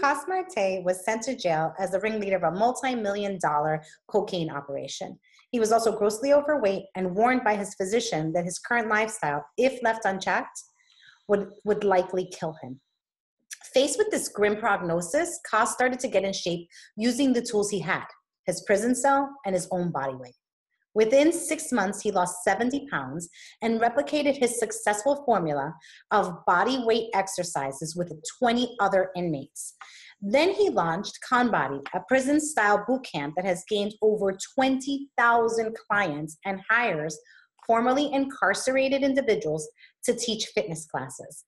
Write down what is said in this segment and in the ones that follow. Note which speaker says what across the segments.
Speaker 1: Coss Marte was sent to jail as the ringleader of a multi million dollar cocaine operation. He was also grossly overweight and warned by his physician that his current lifestyle, if left unchecked, would, would likely kill him. Faced with this grim prognosis, Coss started to get in shape using the tools he had his prison cell and his own body weight. Within six months, he lost 70 pounds and replicated his successful formula of body weight exercises with 20 other inmates. Then he launched ConBody, a prison style boot camp that has gained over 20,000 clients and hires formerly incarcerated individuals to teach fitness classes.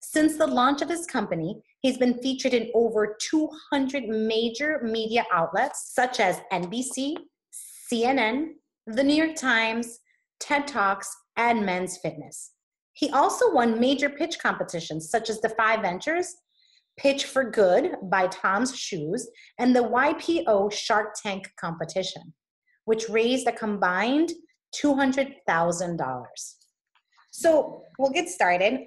Speaker 1: Since the launch of his company, he's been featured in over 200 major media outlets such as NBC, CNN, The New York Times, TED Talks, and Men's Fitness. He also won major pitch competitions such as the Defy Ventures, Pitch for Good by Tom's Shoes, and the YPO Shark Tank competition, which raised a combined $200,000. So we'll get started.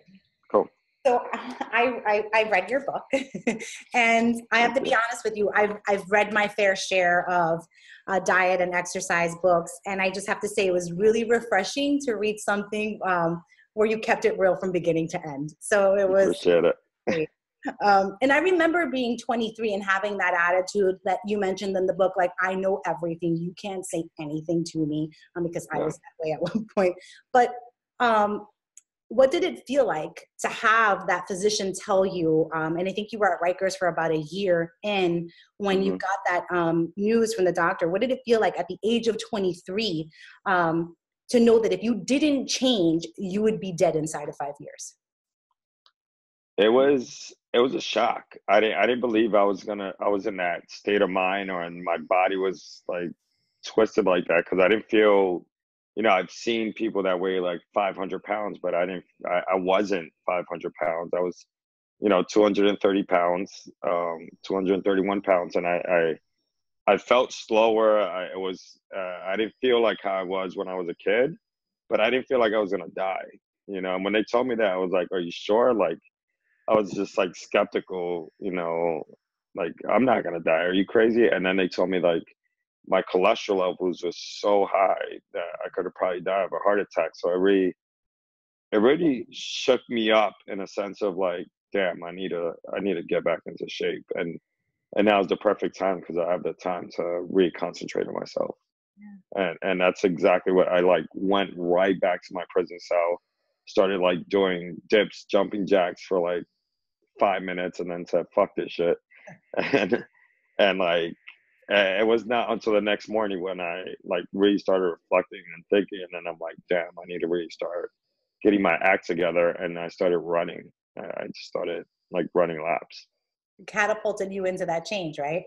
Speaker 2: Cool.
Speaker 1: So I, I, I read your book, and I have to be honest with you. I've I've read my fair share of uh, diet and exercise books, and I just have to say it was really refreshing to read something um, where you kept it real from beginning to end. So it was.
Speaker 2: Appreciate it.
Speaker 1: Um, and I remember being 23 and having that attitude that you mentioned in the book, like I know everything. You can't say anything to me um, because I was that way at one point. But um, what did it feel like to have that physician tell you? Um, and I think you were at Rikers for about a year in when mm-hmm. you got that um, news from the doctor. What did it feel like at the age of 23 um, to know that if you didn't change, you would be dead inside of five years?
Speaker 2: It was it was a shock. I didn't I didn't believe I was gonna I was in that state of mind or and my body was like twisted like that because I didn't feel you know I've seen people that weigh like 500 pounds but I didn't I, I wasn't 500 pounds I was you know 230 pounds um 231 pounds and I I, I felt slower I was uh, I didn't feel like how I was when I was a kid but I didn't feel like I was gonna die you know and when they told me that I was like are you sure like I was just like skeptical, you know, like I'm not gonna die. Are you crazy? And then they told me like my cholesterol levels was so high that I could have probably died of a heart attack. So it really, it really shook me up in a sense of like, damn, I need to, I need to get back into shape. And and now is the perfect time because I have the time to really concentrate on myself. Yeah. And and that's exactly what I like. Went right back to my prison cell, started like doing dips, jumping jacks for like five minutes and then said fuck this shit and and like it was not until the next morning when i like really started reflecting and thinking and then i'm like damn i need to really start getting my act together and i started running. I just started like running laps.
Speaker 1: Catapulted you into that change right?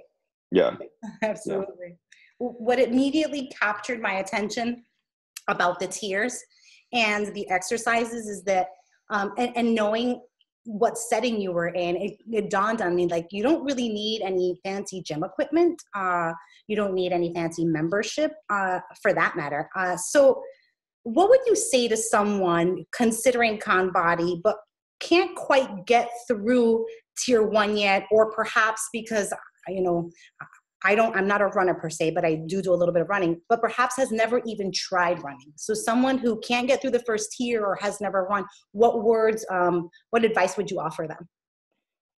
Speaker 2: Yeah.
Speaker 1: Absolutely. Yeah. what immediately captured my attention about the tiers and the exercises is that um, and, and knowing what setting you were in, it, it, dawned on me like you don't really need any fancy gym equipment. Uh, you don't need any fancy membership uh, for that matter. Uh, so, what would you say to someone considering ConBody but can't quite get through tier one yet, or perhaps because you know I don't, I'm not a runner per se, but I do do a little bit of running, but perhaps has never even tried running. So someone who can't get through the first tier or has never run, what words, um, what advice would you offer them?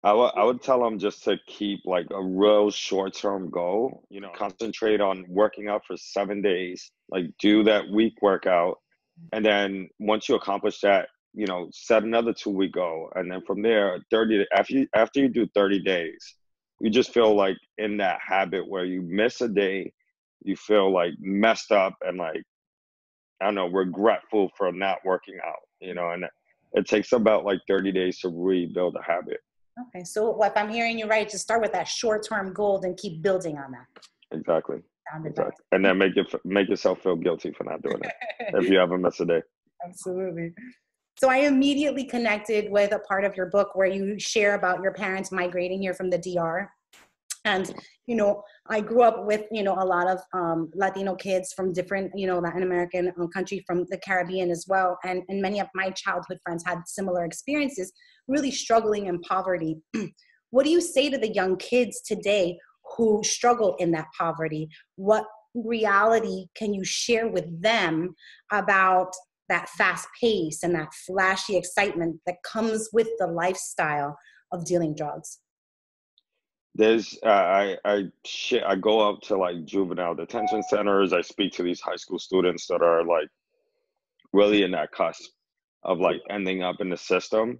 Speaker 2: I, w- I would tell them just to keep like a real short term goal, you know, concentrate on working out for seven days, like do that week workout. And then once you accomplish that, you know, set another two week goal. And then from there, 30, after you, after you do 30 days, you just feel like in that habit where you miss a day, you feel like messed up and like I don't know, regretful for not working out, you know, and it takes about like 30 days to rebuild a habit.
Speaker 1: Okay, so if I'm hearing you right, just start with that short-term goal and keep building on that.
Speaker 2: Exactly. Exactly. And then make it make yourself feel guilty for not doing it if you ever miss a day.
Speaker 1: Absolutely. So I immediately connected with a part of your book where you share about your parents migrating here from the DR. And, you know, I grew up with, you know, a lot of um, Latino kids from different, you know, Latin American um, country from the Caribbean as well. And, and many of my childhood friends had similar experiences, really struggling in poverty. what do you say to the young kids today who struggle in that poverty? What reality can you share with them about that fast pace and that flashy excitement that comes with the lifestyle of dealing drugs?
Speaker 2: There's uh, I I shit, I go up to like juvenile detention centers. I speak to these high school students that are like really in that cusp of like ending up in the system,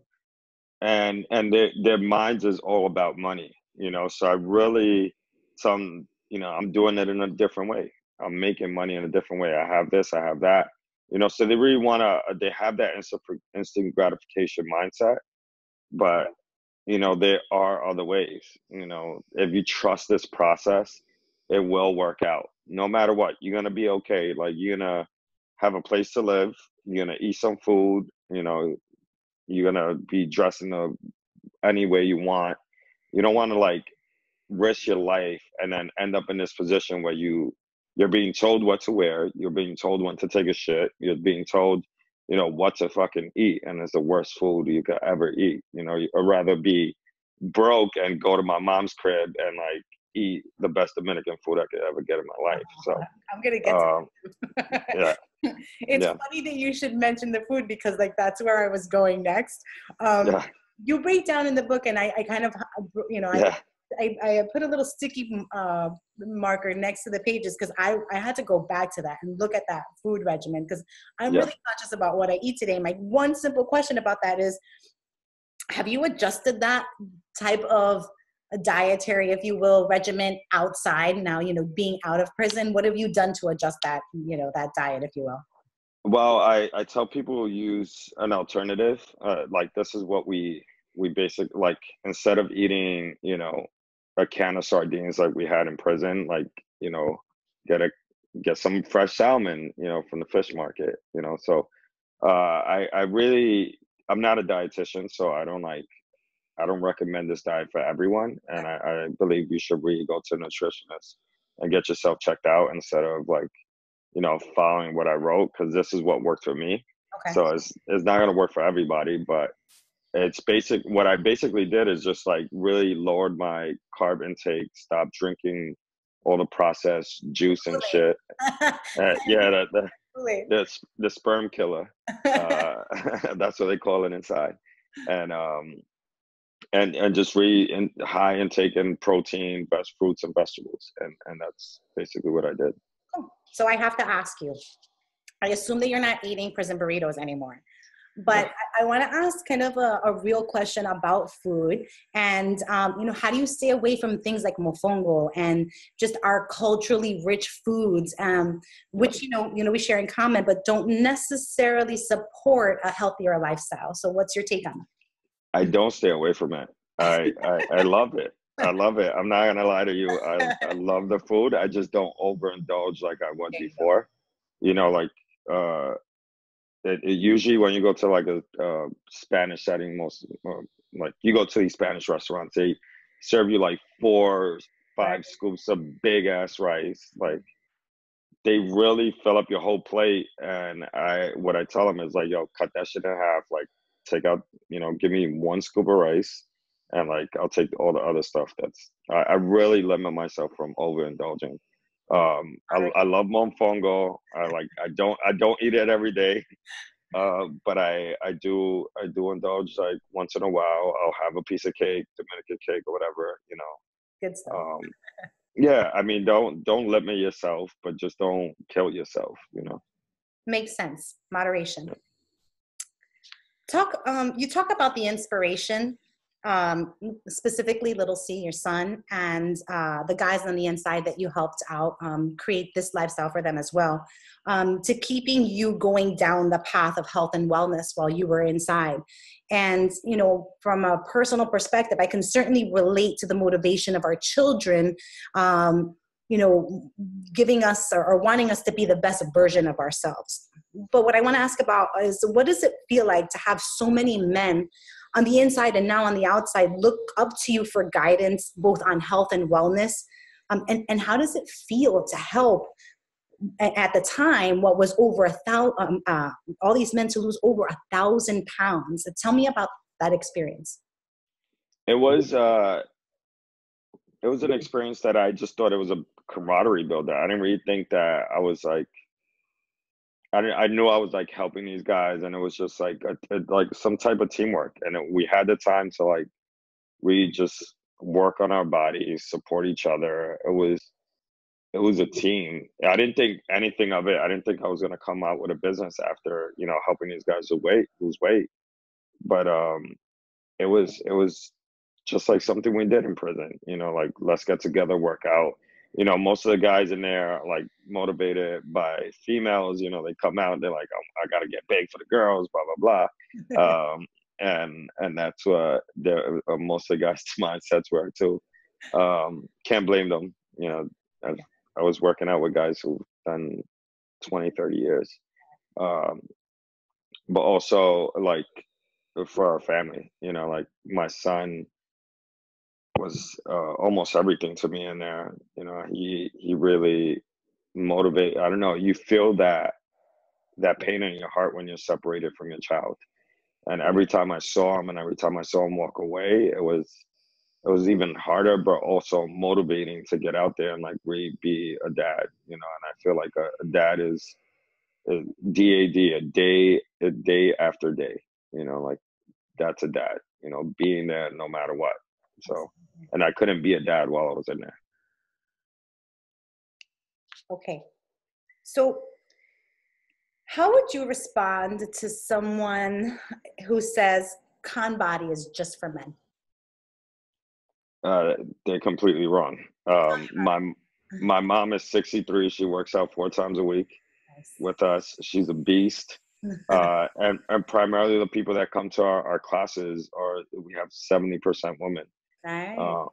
Speaker 2: and and their their minds is all about money, you know. So I really some you know I'm doing it in a different way. I'm making money in a different way. I have this, I have that, you know. So they really want to. Uh, they have that instant instant gratification mindset, but you know there are other ways. You know, if you trust this process, it will work out. No matter what, you're gonna be okay. Like you're gonna have a place to live. You're gonna eat some food. You know, you're gonna be dressed in the any way you want. You don't want to like risk your life and then end up in this position where you you're being told what to wear you're being told when to take a shit you're being told you know what to fucking eat and it's the worst food you could ever eat you know i'd rather be broke and go to my mom's crib and like eat the best dominican food i could ever get in my life so
Speaker 1: i'm gonna get
Speaker 2: um, yeah
Speaker 1: it's
Speaker 2: yeah.
Speaker 1: funny that you should mention the food because like that's where i was going next um,
Speaker 2: yeah.
Speaker 1: you break down in the book and i, I kind of you know
Speaker 2: yeah.
Speaker 1: I, I, put a little sticky uh, marker next to the pages because I, I had to go back to that and look at that food regimen because I'm
Speaker 2: Yeah.
Speaker 1: really conscious about what I eat today. My one simple question about that is have you adjusted that type of a dietary, if you will, regimen outside now, you know, being out of prison? What have you done to adjust that, you know, that diet, if you will?
Speaker 2: Well, I, I tell people use an alternative. Uh, like this is what we we basic like instead of eating, you know, a can of sardines like we had in prison, like you know, get a get some fresh salmon, you know, from the fish market, you know. So uh, I I really I'm not a dietitian, so I don't like I don't recommend this diet for everyone, and I, I believe you should really go to a nutritionist and get yourself checked out instead of like you know following what I wrote because this is what worked for me.
Speaker 1: Okay.
Speaker 2: So it's it's not gonna work for everybody, but it's basic. What I basically did is just like really lowered my carb intake, stopped drinking all the processed juice and shit. Uh, yeah, the, the the the sperm killer. Uh, that's what they call it inside, and um, and and just really in, high intake in protein, best fruits and vegetables, and and that's basically what I did.
Speaker 1: So I have to ask you. I assume that you're not eating prison burritos anymore. But I, I want to ask kind of a, a real question about food, and um, you know, how do you stay away from things like mofongo and just our culturally rich foods, um, which you know, you know, we share in common, but don't necessarily support a healthier lifestyle. So, what's your take on that?
Speaker 2: I don't stay away from it. I I, I love it. I love it. I'm not gonna lie to you. I, I love the food. I just don't overindulge like I was
Speaker 1: There you go.
Speaker 2: before. You know, like uh, it, it usually when you go to like a uh, Spanish setting, most uh, like you go to these Spanish restaurants, they serve you like four, five scoops of big ass rice. Like they really fill up your whole plate. And I, what I tell them is like, yo, cut that shit in half. Like take out, you know, give me one scoop of rice, and like I'll take all the other stuff. That's I, I really limit myself from overindulging. Um, I, I love mofongo. I like I don't I don't eat it every day, uh, but I I do I do indulge like once in a while. I'll have a piece of cake, Dominican cake or whatever, you know.
Speaker 1: Good stuff.
Speaker 2: Um, yeah, I mean don't don't limit yourself, but just don't kill yourself, you know.
Speaker 1: Makes sense. Moderation. Talk. Um, you talk about the inspiration, um, specifically Little C, your son, and uh, the guys on the inside that you helped out um, create this lifestyle for them as well, um, to keeping you going down the path of health and wellness while you were inside. And you know, from a personal perspective, I can certainly relate to the motivation of our children. Um, you know, giving us or, or wanting us to be the best version of ourselves but what I want to ask about is what does it feel like to have so many men on the inside and now on the outside look up to you for guidance, both on health and wellness? Um, and, and how does it feel to help at the time what was over a thousand, um, uh, all these men to lose over a thousand pounds? Tell me about that experience.
Speaker 2: It was uh it was an experience that I just thought it was a camaraderie builder. I didn't really think that I was like I, I knew I was like helping these guys, and it was just like a, a, like some type of teamwork, and it, we had the time to like we just work on our bodies, support each other. It was it was a team. I didn't think anything of it. I didn't think I was gonna come out with a business after you know helping these guys lose weight, lose weight. But um, it was it was just like something we did in prison. You know, like let's get together, work out you know, most of the guys in there are like motivated by females. You know, they come out, they're like, oh, I got to get big for the girls, blah blah blah, um, and and that's what the uh, most of the guys' mindsets were too. Um, can't blame them. You know, I, I was working out with guys who've done 20, 30 years, um, but also like for our family. You know, like my son was uh, almost everything to me in there. You know, he he really motivate. I don't know. You feel that that pain in your heart when you're separated from your child. And every time I saw him, and every time I saw him walk away, it was it was even harder, but also motivating to get out there and like really be a dad. You know, and I feel like a, a dad is a DAD, a day a day after day. You know, like that's a dad. You know, being there no matter what. So and I couldn't be a dad while I was in there.
Speaker 1: Okay. So, how would you respond to someone who says con body is just for men?
Speaker 2: Uh, they're completely wrong. Um, my my mom is 63. She works out four times a week nice. with us. She's a beast. uh, and, and primarily the people that come to our, our classes are we have 70% women. Uh,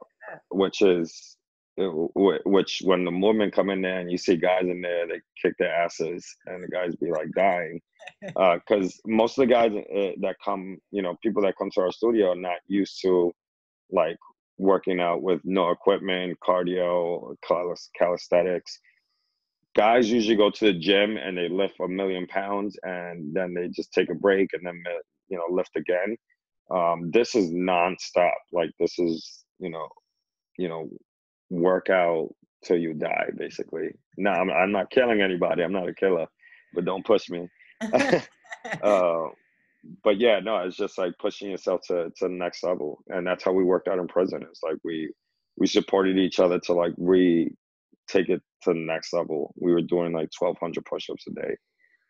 Speaker 2: which is uh, which when the women come in there and you see guys in there, they kick their asses and the guys be like dying. Because uh, most of the guys uh, that come, you know, people that come to our studio are not used to like working out with no equipment, cardio, calisthenics. Guys usually go to the gym and they lift a million pounds and then they just take a break and then, you know, lift again. Um, this is nonstop. Like this is, you know, you know, work out till you die, basically. No, I'm, I'm not killing anybody. I'm not a killer, but don't push me. uh, but yeah, no, it's just like pushing yourself to, to the next level. And that's how we worked out in prison. It's like we, we supported each other to like re take it to the next level. We were doing like 1200 push-ups a day,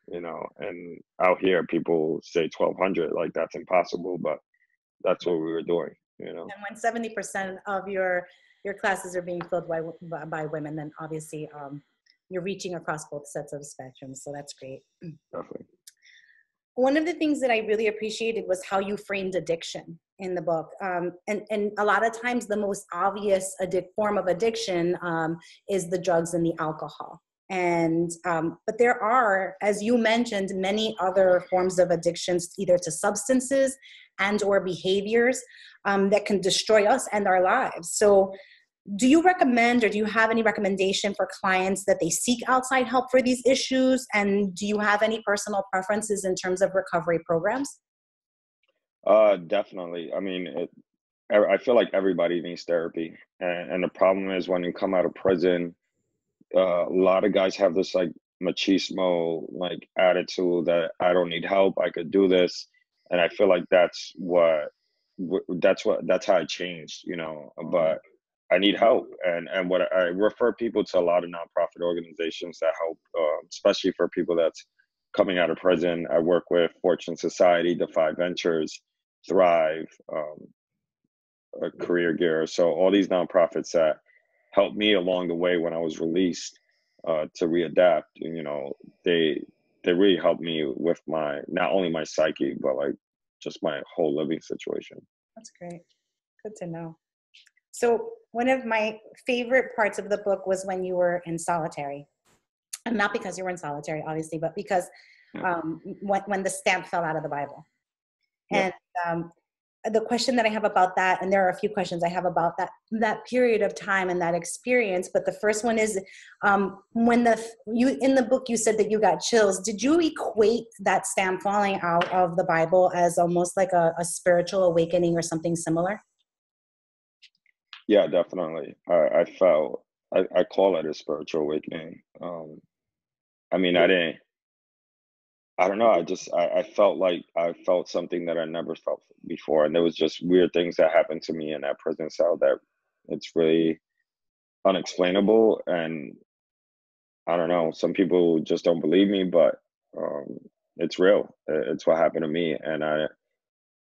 Speaker 2: you know, and out here people say 1200, like that's impossible, but that's what we were doing you know
Speaker 1: and when 70% of your your classes are being filled by by women then obviously um, you're reaching across both sets of spectrums so that's great
Speaker 2: definitely
Speaker 1: one of the things that I really appreciated was how you framed addiction in the book. Um, and, and a lot of times, the most obvious addic- form of addiction um, is the drugs and the alcohol. And um, but there are, as you mentioned, many other forms of addictions, either to substances and or behaviors um, that can destroy us and our lives. So, do you recommend or do you have any recommendation for clients that they seek outside help for these issues? And do you have any personal preferences in terms of recovery programs?
Speaker 2: Uh, definitely. I mean, it, I feel like everybody needs therapy, and, and the problem is when you come out of prison, uh, a lot of guys have this like machismo like attitude that I don't need help, I could do this, and I feel like that's what that's what that's how I changed, you know. But I need help, and and what I refer people to a lot of nonprofit organizations that help, uh, especially for people that's coming out of prison. I work with Fortune Society, Defy Ventures, Thrive, um, Career Gear. So all these nonprofits that helped me along the way when I was released uh, to readapt. You know, they they really helped me with my not only my psyche but like just my whole living situation.
Speaker 1: That's great. Good to know. So one of my favorite parts of the book was when you were in solitary, and not because you were in solitary, obviously, but because um, when when the stamp fell out of the Bible, and um, the question that I have about that, and there are a few questions I have about that that period of time and that experience. But the first one is um, when the you in the book you said that you got chills. Did you equate that stamp falling out of the Bible as almost like a, a spiritual awakening or something similar?
Speaker 2: Yeah, definitely. I, I felt I, I call it a spiritual awakening. Um, I mean, I didn't. I don't know. I just I, I felt like I felt something that I never felt before, and there was just weird things that happened to me in that prison cell that it's really unexplainable. And I don't know. Some people just don't believe me, but um, it's real. It's what happened to me, and I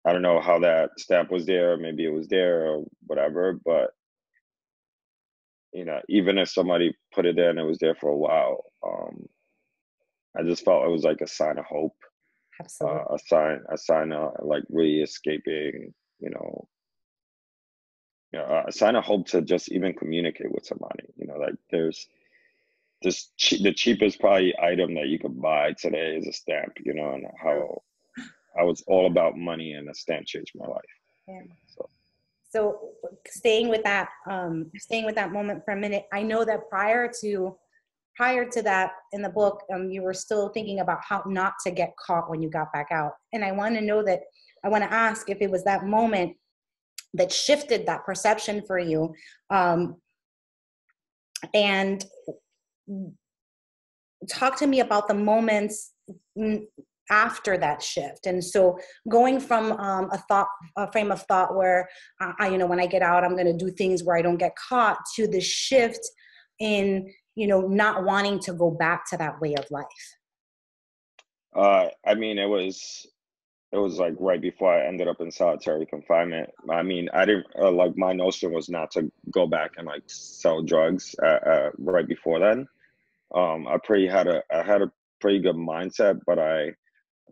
Speaker 2: I don't know how that stamp was there. Maybe it was there or whatever, but you know, even if somebody put it there and it was there for a while, um, I just felt it was like a sign of hope,
Speaker 1: Absolutely.
Speaker 2: uh, a sign, a sign of like really escaping, you know, you know, a sign of hope to just even communicate with somebody. You know, like there's this che- the cheapest probably item that you could buy today is a stamp. You know, and how I was all about money and a stamp changed my life.
Speaker 1: Yeah.
Speaker 2: So
Speaker 1: So staying with that, um, staying with that moment for a minute, I know that prior to prior to that in the book, um, you were still thinking about how not to get caught when you got back out. And I want to know that I want to ask if it was that moment that shifted that perception for you. Um, and talk to me about the moments after that shift and so going from um, a thought a frame of thought where I, you know when i get out i'm going to do things where i don't get caught to the shift in you know not wanting to go back to that way of life
Speaker 2: uh, I mean, it was it was like right before I ended up in solitary confinement. I mean, I didn't uh, like my notion was not to go back and like sell drugs uh, uh, right before then. Um, I pretty had a I had a pretty good mindset, but I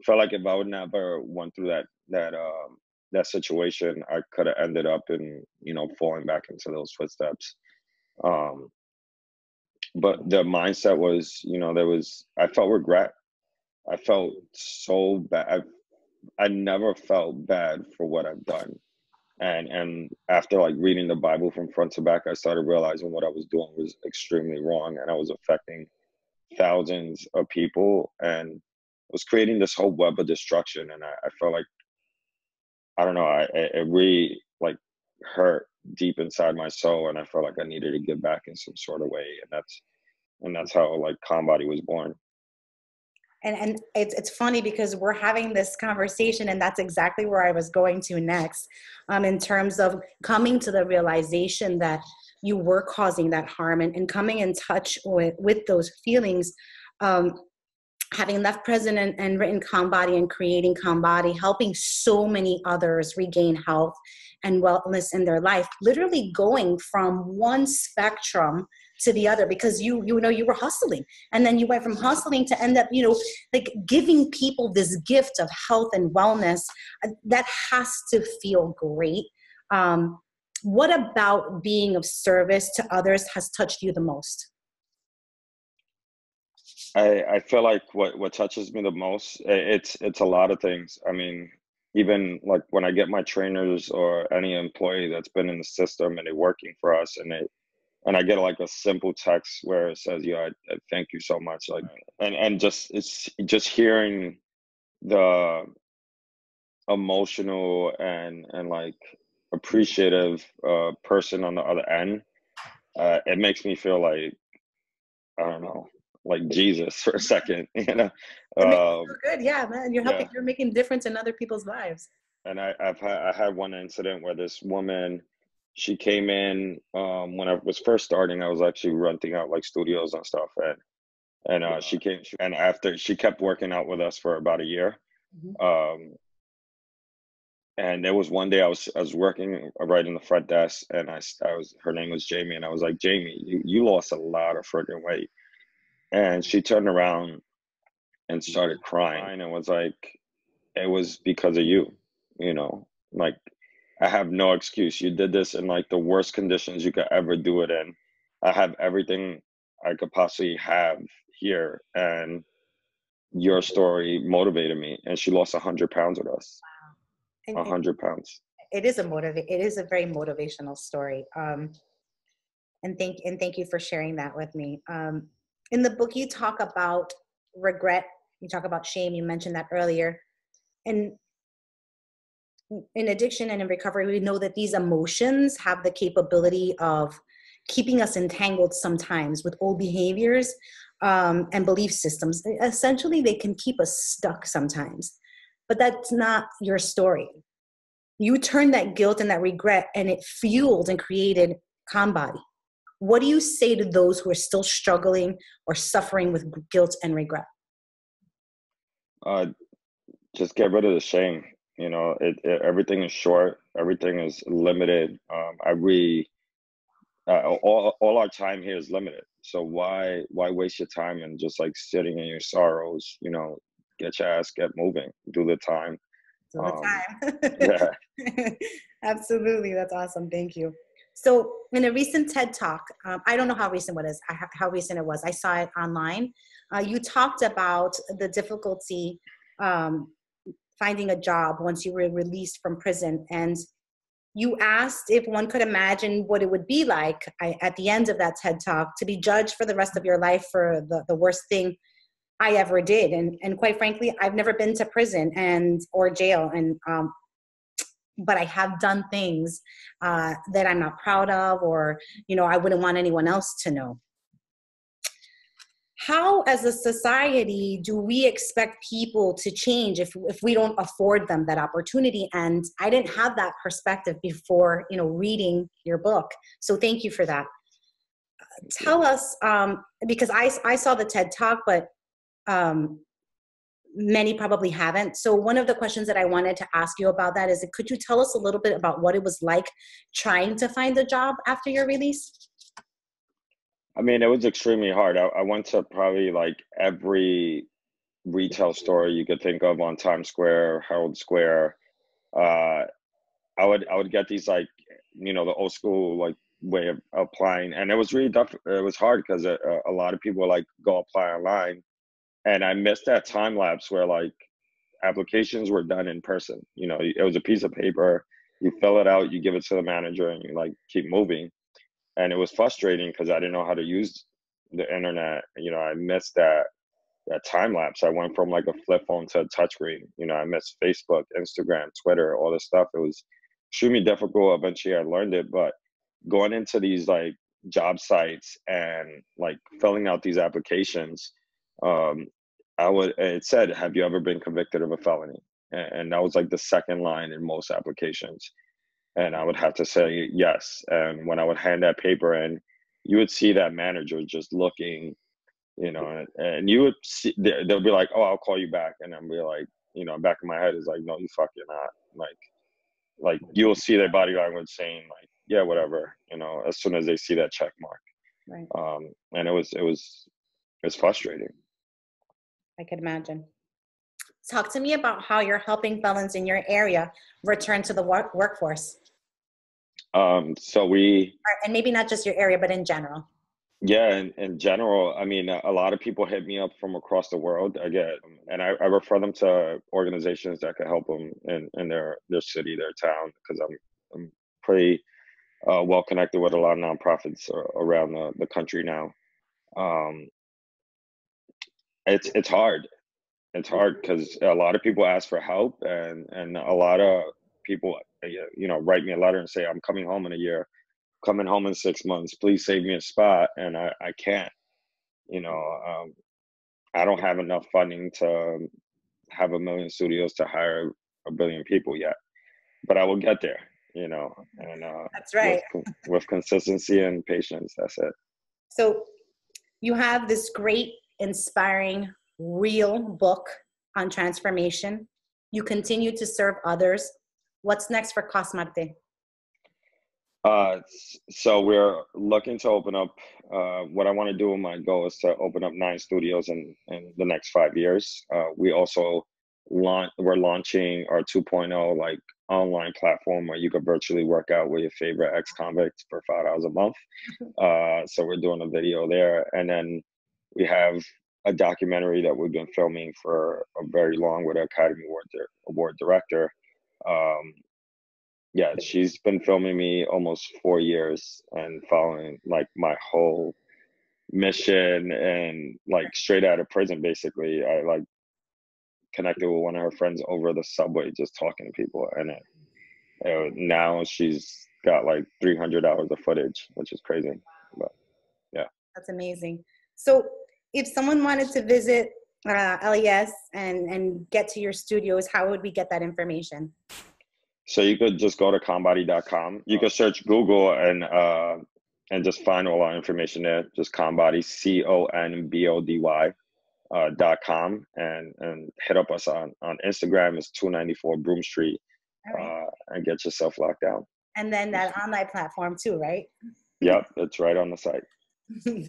Speaker 2: felt like if I would never went through that that um, that situation, I could have ended up in you know falling back into those footsteps. Um, but the mindset was, you know, there was I felt regret. I felt so bad. I, I never felt bad for what I've done, and and after like reading the Bible from front to back, I started realizing what I was doing was extremely wrong, and I was affecting thousands of people, and was creating this whole web of destruction. And I, I felt like I don't know, I it really like hurt deep inside my soul, and I felt like I needed to give back in some sort of way, and that's and that's how like ConBody was born.
Speaker 1: and and it's it's funny because we're having this conversation and that's exactly where I was going to next um in terms of coming to the realization that you were causing that harm and, and coming in touch with with those feelings um having left prison and, and written ConBody and creating ConBody helping so many others regain health and wellness in their life literally going from one spectrum to the other because you you know you were hustling. And then you went from hustling to end up you know like giving people this gift of health and wellness uh, that has to feel great. Um, what about being of service to others has touched you the most
Speaker 2: I I feel like what what touches me the most it's it's a lot of things. I mean, even like when I get my trainers or any employee that's been in the system and they're working for us and they and I get like a simple text where it says, "Yeah, I, I thank you so much." Like and and just it's just hearing the emotional and and like appreciative uh person on the other end uh it makes me feel like i don't know like jesus for a second you know um
Speaker 1: good yeah man you're helping
Speaker 2: yeah
Speaker 1: you're making a difference in other people's lives
Speaker 2: and i i've had i had one incident where this woman she came in um when i was first starting i was actually renting out like studios and stuff and and uh she came and after she kept working out with us for about a year
Speaker 1: Mhm.
Speaker 2: um And there was one day I was I was working right in the front desk, and I, I was her name was Jamie, and I was like, Jamie, you, you lost a lot of freaking weight. And she turned around and started crying, and it was like, it was because of you, you know, like I have no excuse. You did this in like the worst conditions you could ever do it in. I have everything I could possibly have here, and your story motivated me. And she lost a hundred pounds with us,
Speaker 1: and,
Speaker 2: a
Speaker 1: and
Speaker 2: hundred pounds.
Speaker 1: it is a motivate it is a very motivational story um and thank and thank you for sharing that with me um in the book you talk about regret you talk about shame you mentioned that earlier and in addiction and in recovery, we know that these emotions have the capability of keeping us entangled sometimes with old behaviors um, and belief systems. Essentially, they can keep us stuck sometimes, but that's not your story. You turned that guilt and that regret, and it fueled and created ConBody. What do you say to those who are still struggling or suffering with guilt and regret?
Speaker 2: Uh, just get rid of the shame. You know, it, it everything is short. Everything is limited. Um, I really, uh, all all our time here is limited. So why why waste your time and just like sitting in your sorrows? You know, get your ass, get moving, do the time.
Speaker 1: Do the um, time. yeah. Absolutely, that's awesome. Thank you. So, in a recent TED talk, um, I don't know how recent it is, how recent it was. I saw it online. Uh, you talked about the difficulty um, finding a job once you were released from prison, and you asked if one could imagine what it would be like I, at the end of that TED talk to be judged for the rest of your life for the, the worst thing I ever did. And, and quite frankly, I've never been to prison and or jail. And um, but I have done things uh, that I'm not proud of, or you know, I wouldn't want anyone else to know. How, as a society, do we expect people to change if if we don't afford them that opportunity? And I didn't have that perspective before, you know, reading your book. So thank you for that. Tell us, um, because I I saw the TED Talk, but um, many probably haven't. So one of the questions that I wanted to ask you about that is could you tell us a little bit about what it was like trying to find a job after your release?
Speaker 2: I mean, it was extremely hard. I, I went to probably like every retail store you could think of on Times Square, Herald Square. Uh, I would I would get these like you know the old school like way of applying, and it was really tough. It was hard because a, a lot of people like go apply online, and I missed that time lapse where like applications were done in person. You know, it was a piece of paper. You fill it out, you give it to the manager, and you like keep moving. And it was frustrating because I didn't know how to use the internet. You know, I missed that that time lapse. I went from like a flip phone to a touchscreen. You know, I missed Facebook, Instagram, Twitter, all this stuff. It was extremely difficult. Eventually, I learned it, but going into these like job sites and like filling out these applications um, I would it said, "Have you ever been convicted of a felony?" And that was like the second line in most applications. And I would have to say yes. And when I would hand that paper in, you would see that manager just looking, you know, and, you would see they'll be like, "Oh, I'll call you back," and I'm be like, you know, back in my head is like, "No, you fucking not." Like, like you'll see their body language saying like, "Yeah, whatever," you know, as soon as they see that check mark. Right. Um, and it was it was it was frustrating.
Speaker 1: I could imagine. Talk to me about how you're helping felons in your area return to the work- workforce.
Speaker 2: Um, so we,
Speaker 1: and maybe not just your area, but in general.
Speaker 2: Yeah, in, in general, I mean, a lot of people hit me up from across the world. I get, and I, I refer them to organizations that can help them in, in their their city, their town, because I'm I'm pretty uh, well connected with a lot of nonprofits around the, the country now. Um, it's it's hard. It's hard because a lot of people ask for help, and and a lot of people, you know, write me a letter and say, "I'm coming home in a year, coming home in six months. Please save me a spot," and I I can't. You know, um, I don't have enough funding to have a million studios to hire a billion people yet, but I will get there. You know, and uh,
Speaker 1: that's right.
Speaker 2: With, with consistency and patience, that's it.
Speaker 1: So, you have this great inspiring, real book on transformation. You continue to serve others. What's next for Coss Marte?
Speaker 2: Uh, so we're looking to open up. Uh, what I want to do, my goal is to open up nine studios in in the next five years. Uh, we also launch. We're launching our 2.0 like online platform where you could virtually work out with your favorite ex-convicts for five dollars a month. Uh, so we're doing a video there, and then we have a documentary that we've been filming for a very long with an Academy Award, Award director. Um, yeah, she's been filming me almost four years and following like my whole mission and like straight out of prison basically. I like connected with one of her friends over the subway just talking to people and it Uh, now she's got like 300 hours of footage, which is crazy. But yeah,
Speaker 1: that's amazing. So, if someone wanted to visit uh, LES and and get to your studios, how would we get that information?
Speaker 2: So you could just go to conbody.com. You could search Google and uh, and just find all our information there. Just Conbody, C O N B O D Y uh, dot com, and and hit up us on on Instagram. It's two ninety four Broome Street, right. uh, and get yourself locked down.
Speaker 1: And then that online platform too, right?
Speaker 2: Yep, it's right on the site.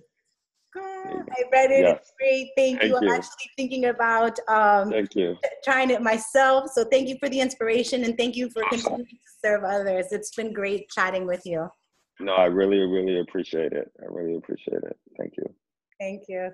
Speaker 1: I read it. It's great. Thank, thank you. you. I'm actually thinking about um,
Speaker 2: thank you.
Speaker 1: trying it myself. So thank you for the inspiration and thank you for continuing to serve others. It's been great chatting with you.
Speaker 2: No, I really, really appreciate it. I really appreciate it. Thank you.
Speaker 1: Thank you.